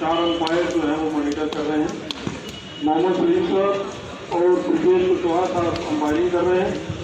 चार अंपायर जो है वो मॉनिटर कर रहे हैं। मोहम्मद सलीम सर और ब्रिजेश कुशवाहा साहब अंपायरिंग कर रहे हैं।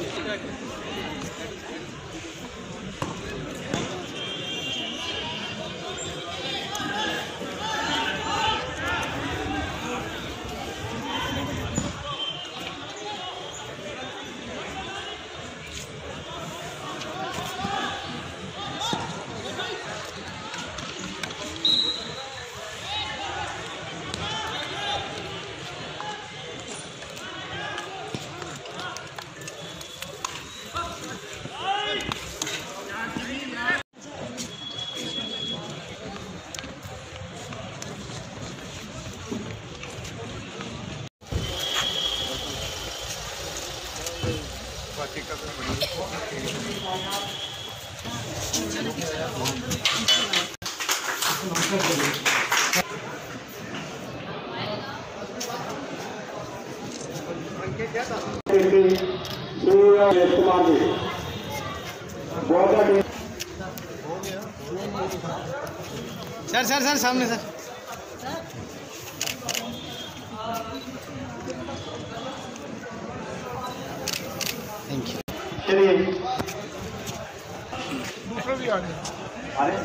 सर सर सर सामने सर। थैंक यू चलिए दूसरा भी आ गया अरे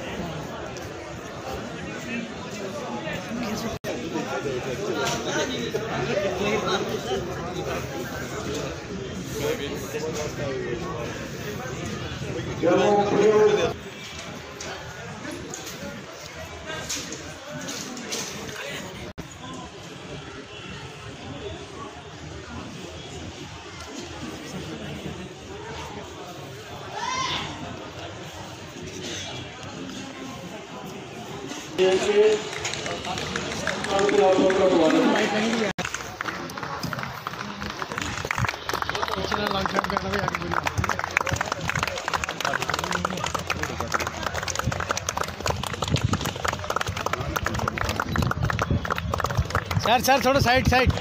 सर सर थोड़ा साइड साइड।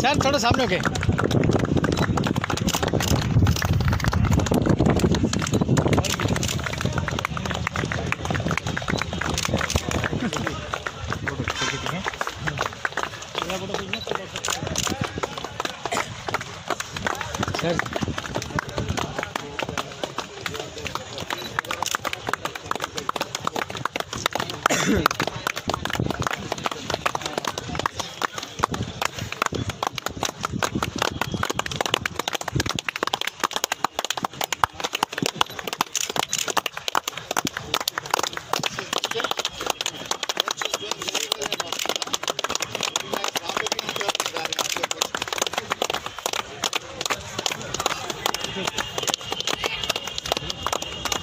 सर थोड़ा सामने ओके सर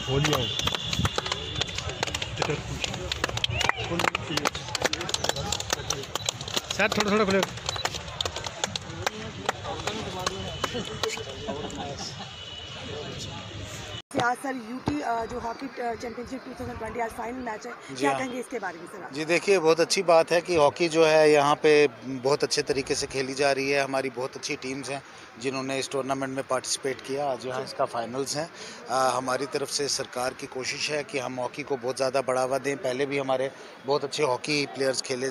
बोलिए सर थोड़ा थोड़ा खुले। आज सर यूटी जो हॉकी चैंपियनशिप 2020 आज फाइनल मैच है। क्या हाँ। कहेंगे इसके बारे में सर जी देखिए बहुत अच्छी बात है कि हॉकी जो है यहाँ पे बहुत अच्छे तरीके से खेली जा रही है। हमारी बहुत अच्छी टीम्स हैं जिन्होंने इस टूर्नामेंट में पार्टिसिपेट किया। आज यहाँ इसका फाइनल्स हैं। हमारी तरफ़ से सरकार की कोशिश है कि हम हॉकी को बहुत ज़्यादा बढ़ावा दें। पहले भी हमारे बहुत अच्छे हॉकी प्लेयर्स खेले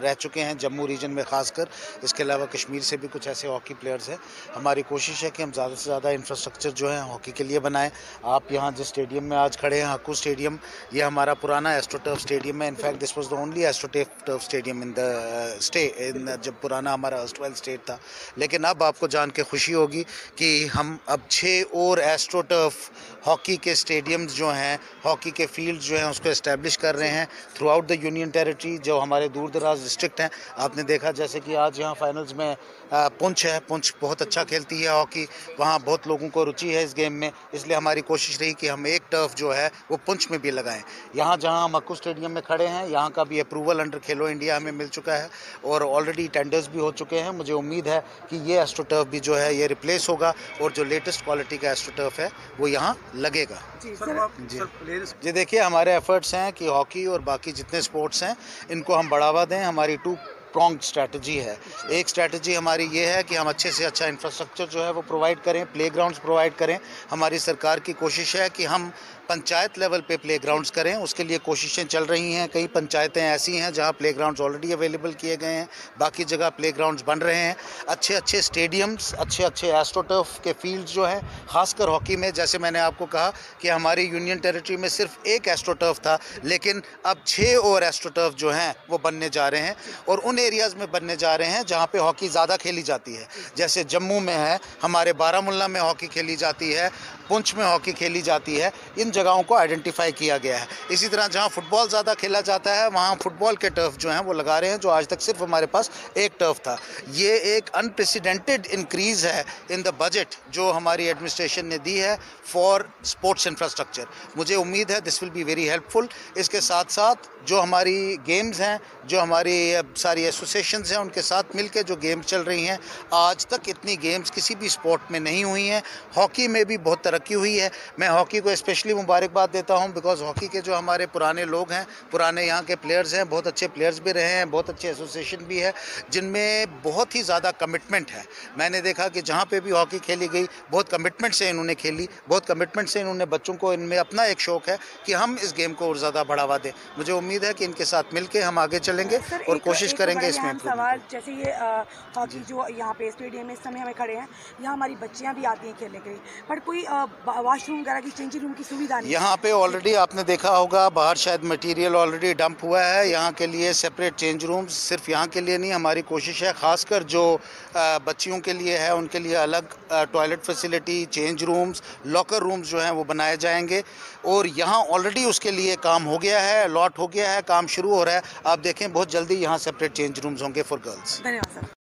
रह चुके हैं जम्मू रीजन में खासकर। इसके अलावा कश्मीर से भी कुछ ऐसे हॉकी प्लेयर्स हैं। हमारी कोशिश है कि हम ज़्यादा से ज़्यादा इंफ्रास्ट्रक्चर जो है हॉकी के लिए बनाएँ। आप यहाँ जिस स्टेडियम में आज खड़े हैं हक्कू स्टेडियम, ये हमारा पुराना एस्ट्रोटर्फ स्टेडियम है। In fact this was the only astroturf stadium in the state in जब पुराना हमारा अस्टवेल स्टेट था। लेकिन अब आपको जान के खुशी होगी कि हम अब छः और एस्ट्रोटर्फ हॉकी के स्टेडियम्स जो हैं, हॉकी के फ़ील्ड जो हैं, उसको इस्टेब्लिश कर रहे हैं throughout the union territory जो हमारे दूर दराज डिस्ट्रिक्ट हैं। आपने देखा जैसे कि आज यहाँ फाइनल्स में पुंछ है। पुंछ बहुत अच्छा खेलती है हॉकी। वहाँ बहुत लोगों को रुचि है इस गेम में। इसलिए हमारी कोशिश रही कि हम एक टर्फ जो है वो पुंछ में भी लगाएँ। यहाँ जहाँ हम हक्कू स्टेडियम में खड़े हैं यहाँ का भी अप्रूवल अंडर खेलो इंडिया हमें मिल चुका है और ऑलरेडी टेंडर्स भी हो चुके हैं। मुझे उम्मीद है कि ये एस्ट्रो टर्फ भी जो है ये रिप्लेस होगा और जो लेटेस्ट क्वालिटी का एस्ट्रो टर्फ है वो यहाँ लगेगा। जी जी। जी देखिए हमारे एफर्ट्स हैं कि हॉकी और बाकी जितने स्पोर्ट्स हैं इनको हम बढ़ावा दें। हमारी टू प्रॉन्ग स्ट्रैटेजी है। एक स्ट्रैटेजी हमारी ये है कि हम अच्छे से अच्छा इंफ्रास्ट्रक्चर जो है वो प्रोवाइड करें प्ले प्रोवाइड करें। हमारी सरकार की कोशिश है कि हम पंचायत लेवल पे प्ले करें, उसके लिए कोशिशें चल रही हैं। कई पंचायतें ऐसी हैं जहाँ प्ले ऑलरेडी अवेलेबल किए गए हैं, बाकी जगह प्ले बन रहे हैं। अच्छे अच्छे स्टेडियम्स अच्छे अच्छे एस्ट्रोटर्फ के फ़ील्ड जो हैं, खासकर हॉकी में, जैसे मैंने आपको कहा कि हमारी यूनियन टेरिटरी में सिर्फ़ एक एस्ट्रोटर्फ था, लेकिन अब छः और एस्ट्रोटर्फ जो हैं, वो बनने जा रहे हैं और उन एरियाज़ में बनने जा रहे हैं जहाँ पे हॉकी ज़्यादा खेली जाती है। जैसे जम्मू में है, हमारे बारामुल्ला में हॉकी खेली जाती है पुंछ में हॉकी खेली जाती है। इन जगहों को आइडेंटिफाई किया गया है। इसी तरह जहाँ फुटबॉल ज़्यादा खेला जाता है, वहाँ फुटबॉल के टर्फ जो हैं, वो लगा रहे हैं, जो आज तक सिर्फ़ हमारे पास एक टर्फ था। ये एक अनप्रेसिडेंटेड इंक्रीज़ है इन द बजट जो हमारी एडमिनिस्ट्रेशन ने दी है फॉर स्पोर्ट्स इंफ्रास्ट्रक्चर मुझे उम्मीद है this will be very helpful इसके साथ साथ जो हमारी गेम्स हैं, जो हमारी सारी एसोसिएशंस हैं, उनके साथ मिलकर जो गेम्स चल रही हैं, आज तक इतनी गेम्स किसी भी स्पोर्ट में नहीं हुई हैं। हॉकी में भी बहुत तरक्की हुई है। मैं हॉकी को स्पेशली मुबारकबाद देता हूँ बिकॉज़ हॉकी के जो हमारे पुराने लोग हैं पुराने यहाँ के प्लेयर्स हैं बहुत अच्छे प्लेयर्स भी रहे हैं बहुत अच्छे एसोसिएशन भी है जिनमें बहुत ही ज़्यादा कमिटमेंट है। मैंने देखा कि जहाँ पर भी हॉकी खेली गई बहुत कमिटमेंट से इन्होंने खेली बहुत कमिटमेंट से इन्होंने बच्चों को इनमें अपना एक शौक है कि हम इस गेम को और ज़्यादा बढ़ावा दें। मुझे उम्मीद है कि इनके साथ मिलकर हम आगे चलेंगे सर, और एक- कोशिश एक करेंगे इसमें सवाल जैसे ये हॉकी जो। यहाँ पे स्टेडियम में इस समय हमें खड़े हैं यहाँ हमारी बच्चियाँ भी आती हैं खेलने के लिए बट कोई वॉशरूम वगैरह की चेंजिंग रूम की सुविधा नहीं यहाँ पे ऑलरेडी आपने देखा होगा बाहर शायद मटेरियल ऑलरेडी डंप हुआ है। यहाँ के लिए सेपरेट चेंज रूम सिर्फ़ यहाँ के लिए नहीं हमारी कोशिश है खासकर जो बच्चियों के लिए है उनके लिए अलग toilet facility change rooms locker rooms जो हैं वो बनाए जाएँगे। और यहाँ ऑलरेडी उसके लिए काम हो गया है लॉट हो गया है काम शुरू हो रहा है। आप देखें बहुत जल्दी यहाँ सेपरेट चेंज रूम्स होंगे फॉर गर्ल्स धन्यवाद सर